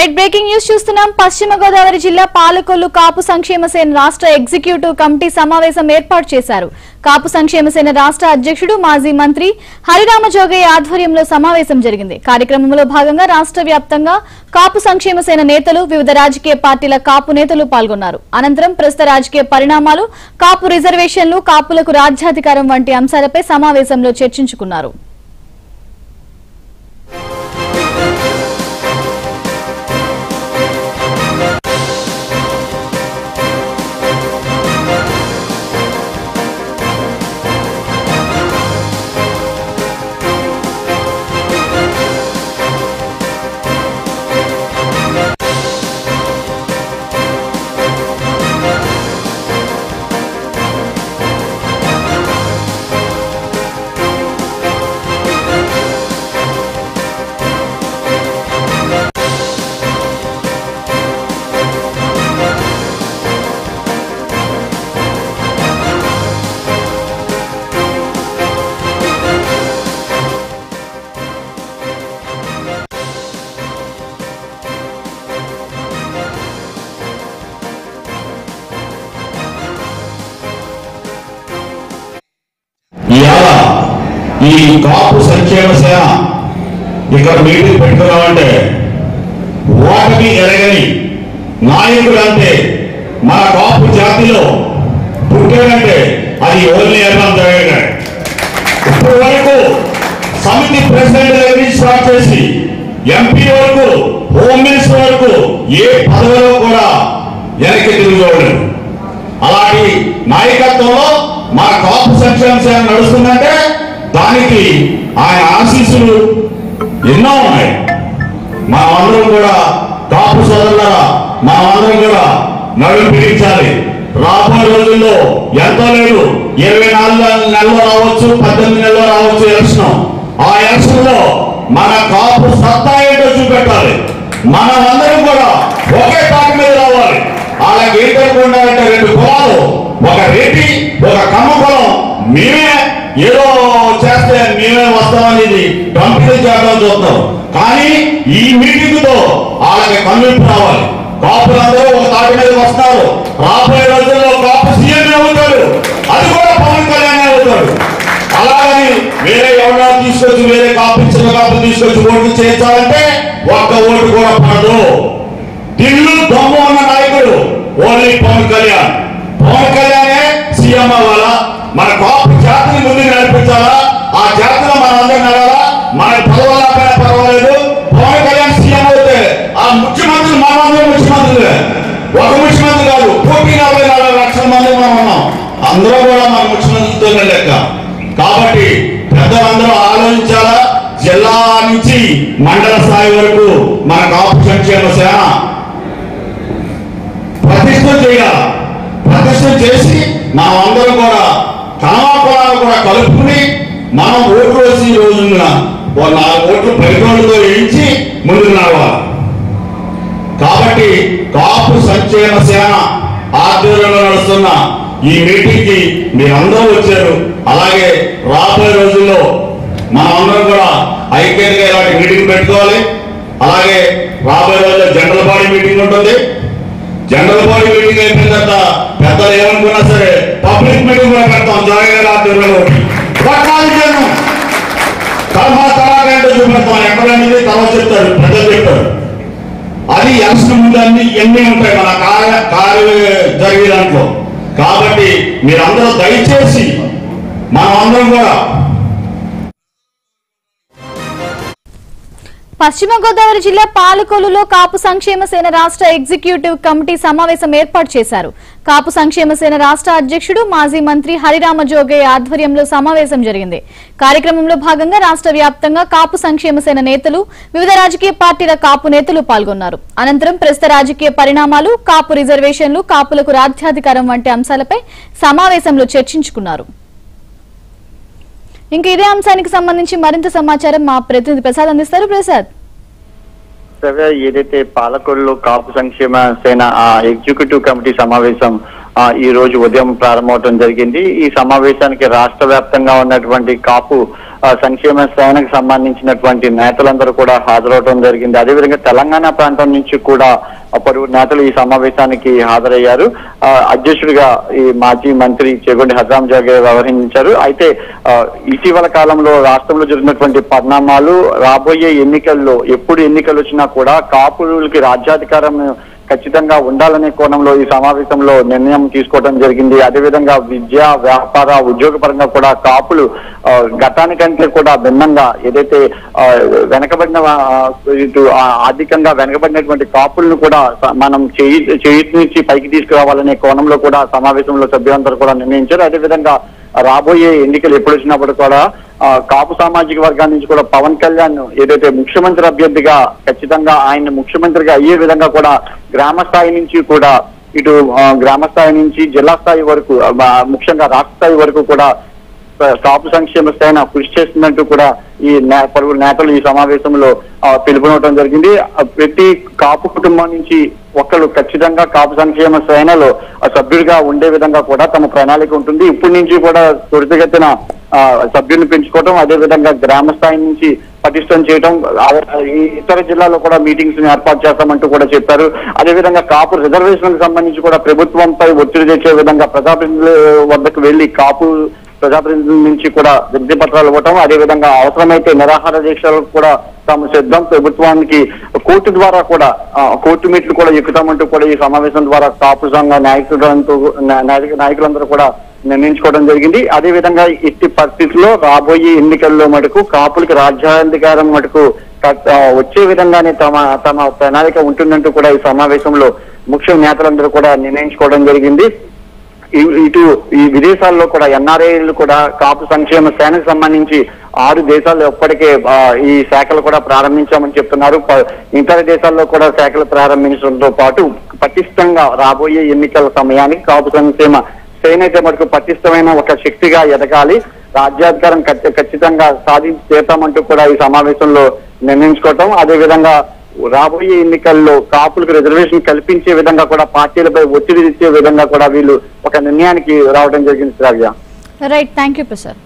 Right breaking news చూస్తున్నాం. పశ్చిమ గోదావరి జిల్లా పాలకొల్లు కాపు సంక్షేమ సేన రాష్ట్ర ఎగ్జిక్యూటివ్ కమిటీ సమావేశం ఏర్పాటు చేశారు. కాపు సంక్షేమ సేన రాష్ట్ర అధ్యక్షుడు మాజీ మంత్రి హరిరామ జోగయ్య ఆధ్వర్యంలో సమావేశం జరిగింది. కార్యక్రమంలో భాగంగా రాష్ట్ర వ్యాప్తంగా కాపు సంక్షేమ సేన నేతలు వివిధ రాజకీయ పార్టీల కాపు నేతలు పాల్గొన్నారు. అనంతరం ప్రస్తుత రాజకీయ పరిణామాలు కాపు రిజర్వేషన్లు కాపులకు రాజ్యాధికారం వంటి అంశాలపై సమావేశంలో చర్చించుకున్నారు. కాపు సంక్షేమ సేన ఇక్కడ మీటింగ్ పెట్టుకున్నామంటే ఓటమి ఎరగని నాయకుడు అంటే మన కాపు జాతిలో పుట్టాడంటే అది ఓన్లీ ఎర్రం జగన్ ఇప్పటి వరకు సమితి ప్రెసిడెంట్ దగ్గర నుంచి స్టార్ట్ చేసి ఎంపీ వరకు హోమ్ మినిస్టర్ వరకు ఏ పదవిలో కూడా వెనక్కి తిరిగి అలాంటి నాయకత్వంలో మన కాపు సంక్షేమ సేవ నడుస్తుందంటే దానికి ఆయన ఆశీస్సులు ఎన్నో ఉన్నాయి. మనమందరం కూడా కాపు సోదరులరా మనమందరం కూడా నడుము పిలిచాలి రాబోయే రోజుల్లో ఎంతో లేదు. ఇరవై నాలుగు నెలలో రావచ్చు పద్దెనిమిది నెలలో రావచ్చు ఎలక్షన్. ఆ ఎలక్షన్లో మన కాపు సత్తా ఏంటో చూపెట్టాలి. మనమందరం కూడా ఒకే పార్టీ మీద రావాలి. అలాగే ఏం జరుగుతుండాలంటే రెండు కులాలు ఒక రెడ్డి ఒక కమ్మ కులం. మేమే ఏదో మేమే వస్తామనేది కంపెనీ చేయడం చూస్తాం కానీ ఈ మీటింగ్తో వాళ్ళకి కన్విన్స్ రావాలి. కాపులందరూ ఒక తాటి మీద వస్తారు రాబోయే రోజుల్లో కాపు సీఎం అవుతాడు. అది కూడా పవన్ కళ్యాణ్ అవుతాడు. అలాగని వేరే ఎవరైనా తీసుకొచ్చి వేరే కాపు చిన్న కాపు తీసుకొచ్చి ఓట్లు చేయించాలంటే ఒక్క ఓటు కూడా పడదు. దిల్లు దమ్ము అన్న నాయకుడు ఓన్లీ పవన్ కళ్యాణ్. పవన్ కళ్యాణే సీఎం అవ్వాలా? మన కాపు జాతిని ముందుకు నడిపించాలా? ఆ జాతి ఒక ముఖ్యమంత్రి కాదు కోటి నలభై నాలుగు లక్షల మంది మనం ఉన్నాం. అందరూ కూడా మన ముఖ్యమంత్రితోనే లెక్క. కాబట్టి పెద్దలందరూ ఆలోచించాలా? జిల్లా నుంచి మండల స్థాయి వరకు మన కాపు సంక్షేమ సేన ప్రతిష్ట చేయాలి? ప్రతిష్ట చేసి మనం అందరం కూడా కనవాకులాలు కూడా కలుపుకుని మనం ఓటు రోజు ఈ రోజున ఓ నాలుగు ఓట్లు పరిగణలతో వేయించి ముందుకు నడవాలి. కాబట్టి కాపు సంక్షేమ సేన ఆధ్వర్యంలో నడుస్తున్న ఈ మీటింగ్కి మీరందరూ వచ్చారు. అలాగే రాబోయే రోజుల్లో మనం అందరం కూడా ఐక్యంగా ఇలాంటి మీటింగ్ పెట్టుకోవాలి. అలాగే రాబోయే రోజుల్లో జనరల్ బాడీ మీటింగ్ ఉంటుంది. జనరల్ బాడీ మీటింగ్ అయిపోయిన తర్వాత పెద్దలు ఏమనుకున్నా సరే పబ్లిక్ మీటింగ్ కూడా పెడతాం జాయిన్ ఆధ్వర్యంలో. తర్వాత జనం కర్మ తలాగంటే చూపెడతాం. తర్వాత చెప్తారు. ప్రజలు చెప్తారు. అది ఎలక్షన్ ముందు ఎన్ని ఉంటాయి మన కార్య కార్య జరిగే దాంట్లో. కాబట్టి మీరందరూ దయచేసి మనం అందరం కూడా పశ్చిమ గోదావరి జిల్లా పాలకొల్లులో కాపు సంక్షేమ సేన రాష్ట్ర ఎగ్జిక్యూటివ్ కమిటీ సమావేశం ఏర్పాటు చేశారు. కాపు సంక్షేమ సేన రాష్ట్ర అధ్యక్షుడు మాజీ మంత్రి హరిరామ జోగయ్య ఆధ్వర్యంలో సమావేశం జరిగింది. కార్యక్రమంలో భాగంగా రాష్ట్ర వ్యాప్తంగా కాపు సంక్షేమ సేన నేతలు వివిధ రాజకీయ పార్టీల కాపు నేతలు పాల్గొన్నారు. అనంతరం ప్రస్తుత రాజకీయ పరిణామాలు కాపు రిజర్వేషన్లు కాపులకు రాజ్యాధికారం వంటి అంశాలపై సమావేశంలో చర్చించుకున్నారు. ఇంక ఇదే అంశానికి సంబంధించి మరింత సమాచారం మా ప్రతినిధి ప్రసాద్ అందిస్తారు ప్రసాద్. ఏదైతే పాలకొల్లు కాపు సంక్షేమ సేన ఆ ఎగ్జిక్యూటివ్ కమిటీ సమావేశం ఆ, ఈ రోజు ఉదయం ప్రారంభమవడం జరిగింది. ఈ సమావేశానికి రాష్ట్ర వ్యాప్తంగా ఉన్నటువంటి కాపు ఆ, సంక్షేమ సేనకు సంబంధించినటువంటి నేతలందరూ కూడా హాజరవడం జరిగింది. అదేవిధంగా తెలంగాణ ప్రాంతం నుంచి కూడా పలువురు నేతలు ఈ సమావేశానికి హాజరయ్యారు. అధ్యక్షుడిగా ఈ మాజీ మంత్రి చెగొండి హజాం జాగే వ్యవహరించారు. అయితే ఆ, ఇటీవల కాలంలో రాష్ట్రంలో జరిగినటువంటి పరిణామాలు రాబోయే ఎన్నికల్లో ఎప్పుడు ఎన్నికలు వచ్చినా కూడా కాపులకి రాజ్యాధికారం ఖచ్చితంగా ఉండాలనే కోణంలో ఈ సమావేశంలో నిర్ణయం తీసుకోవడం జరిగింది. అదేవిధంగా విద్య వ్యాపార ఉద్యోగ పరంగా కూడా కాపులు గతానికంటే కూడా భిన్నంగా ఏదైతే వెనకబడిన ఇటు ఆర్థికంగా వెనకబడినటువంటి కాపులను కూడా మనం చేయి చేయి నుంచి పైకి తీసుకురావాలనే కోణంలో కూడా సమావేశంలో సభ్యులందరూ కూడా నిర్ణయించారు. అదేవిధంగా రాబోయే ఎన్నికలు ఎప్పుడు వచ్చినప్పుడు కూడా కాపు సామాజిక వర్గాల నుంచి కూడా పవన్ కళ్యాణ్ ఏదైతే ముఖ్యమంత్రి అభ్యర్థిగా ఖచ్చితంగా ఆయన ముఖ్యమంత్రిగా అయ్యే విధంగా కూడా గ్రామ స్థాయి నుంచి కూడా ఇటు గ్రామ స్థాయి నుంచి జిల్లా స్థాయి వరకు ముఖ్యంగా రాష్ట్ర స్థాయి వరకు కూడా కాపు సంక్షేమ స్థాయిన కృషి చేస్తున్నట్టు కూడా ఈ నే- పలువురు నేతలు ఈ సమావేశంలో ఆ, పిలుపునివ్వడం జరిగింది. ప్రతి కాపు కుటుంబం నుంచి ఒకళ్ళు ఖచ్చితంగా కాపు సంక్షేమ సేనలో సభ్యుడిగా ఉండే విధంగా కూడా తమ ప్రణాళిక ఉంటుంది. ఇప్పటి నుంచి కూడా త్వరితగతిన ఆ, సభ్యుల్ని పెంచుకోవడం అదే విధంగా గ్రామ స్థాయి నుంచి పటిష్టం చేయడం ఈ ఇతర జిల్లాలో కూడా మీటింగ్స్ని ఏర్పాటు చేస్తామంటూ కూడా చెప్పారు. అదేవిధంగా కాపు రిజర్వేషన్ సంబంధించి కూడా ప్రభుత్వంపై ఒత్తిడి తెచ్చే విధంగా ప్రజాప్రతినిధుల వద్దకు వెళ్ళి కాపు ప్రజాప్రతినిధుల నుంచి కూడా విజ్ఞప్తి పత్రాలు ఇవ్వటం అదేవిధంగా అవసరమైతే నిరాహార దీక్షలకు కూడా తాము సిద్ధం. ప్రభుత్వానికి కోర్టు ద్వారా కూడా కోర్టు మీట్లు కూడా ఎక్కుతామంటూ కూడా ఈ సమావేశం ద్వారా కాపు సంఘ నాయకులంటూ నాయకులందరూ కూడా నిర్ణయించుకోవడం జరిగింది. అదే విధంగా ఇట్టి పరిస్థితుల్లో రాబోయే ఎన్నికల్లో మటుకు కాపులకి రాజ్యాధికారం మటుకు వచ్చే విధంగానే తమ తమ ప్రణాళిక ఉంటుందంటూ కూడా ఈ సమావేశంలో ముఖ్య నేతలందరూ కూడా నిర్ణయించుకోవడం జరిగింది. ఇటు ఈ విదేశాల్లో కూడా ఎన్ఆర్ఐలు కూడా కాపు సంక్షేమ సేనకు సంబంధించి ఆరు దేశాల్లో ఇప్పటికే ఈ శాఖలు కూడా ప్రారంభించామని చెప్తున్నారు. ప- ఇతర దేశాల్లో కూడా శాఖలు ప్రారంభించడంతో పాటు పటిష్టంగా రాబోయే ఎన్నికల సమయానికి కాపు సంక్షేమ సేన అయితే మటుకు పటిష్టమైన ఒక శక్తిగా ఎదగాలి. రాజ్యాధికారం ఖచ్చితంగా సాధించి చేస్తామంటూ కూడా ఈ సమావేశంలో నిర్ణయించుకోవటం. అదేవిధంగా రాబోయే ఎన్నికల్లో కాపులకు రిజర్వేషన్ కల్పించే విధంగా కూడా పార్టీలపై ఒత్తిడి తెచ్చే విధంగా కూడా వీళ్ళు ఒక నిర్ణయానికి రావడం జరిగింది Shravya. Right thank you Prasad